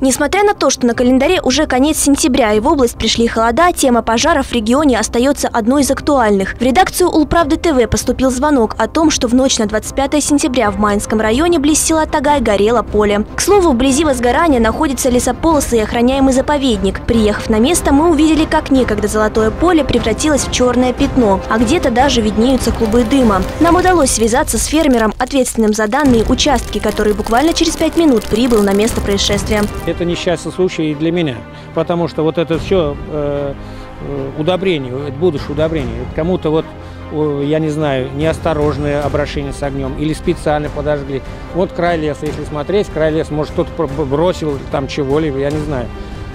Несмотря на то, что на календаре уже конец сентября и в область пришли холода, тема пожаров в регионе остается одной из актуальных. В редакцию Улправды ТВ поступил звонок о том, что в ночь на 25 сентября в Майнском районе близ села Тагай горело поле. К слову, вблизи возгорания находятся лесополосы и охраняемый заповедник. Приехав на место, мы увидели, как некогда золотое поле превратилось в черное пятно, а где-то даже виднеются клубы дыма. Нам удалось связаться с фермером, ответственным за данные участки, который буквально через пять минут прибыл на место происшествия. Это несчастный случай и для меня, потому что вот это все э, э, удобрение, это будущее удобрение. Кому-то вот, я не знаю, неосторожное обращение с огнем или специально подожгли. Вот край леса, если смотреть, край леса, может кто-то бросил там чего-либо, я не знаю.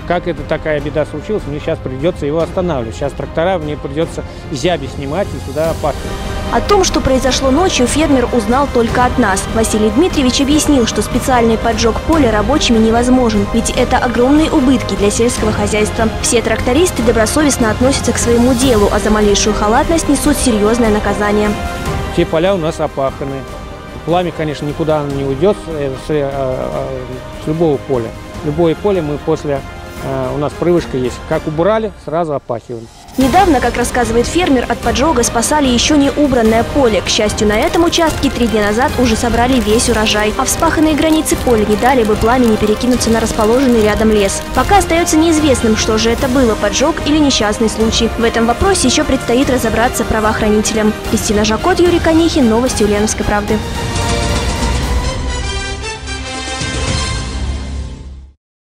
Как это такая беда случилась, мне сейчас придется его останавливать. Сейчас трактора мне придется зяби снимать и сюда опахивать. О том, что произошло ночью, фермер узнал только от нас. Василий Дмитриевич объяснил, что специальный поджог поля рабочими невозможен, ведь это огромные убытки для сельского хозяйства. Все трактористы добросовестно относятся к своему делу, а за малейшую халатность несут серьезное наказание. Все поля у нас опаханы. Пламя, конечно, никуда не уйдет с, с, э, э, с любого поля. Любое поле мы после Э, у нас привычка есть. Как убрали, сразу опахиваем. Недавно, как рассказывает фермер, от поджога спасали еще не убранное поле. К счастью, на этом участке три дня назад уже собрали весь урожай. А вспаханные границы поля не дали бы пламени перекинуться на расположенный рядом лес. Пока остается неизвестным, что же это было, поджог или несчастный случай. В этом вопросе еще предстоит разобраться правоохранителям. Кристина Жакот, Юрий Конихин, Новости Ульяновской правды.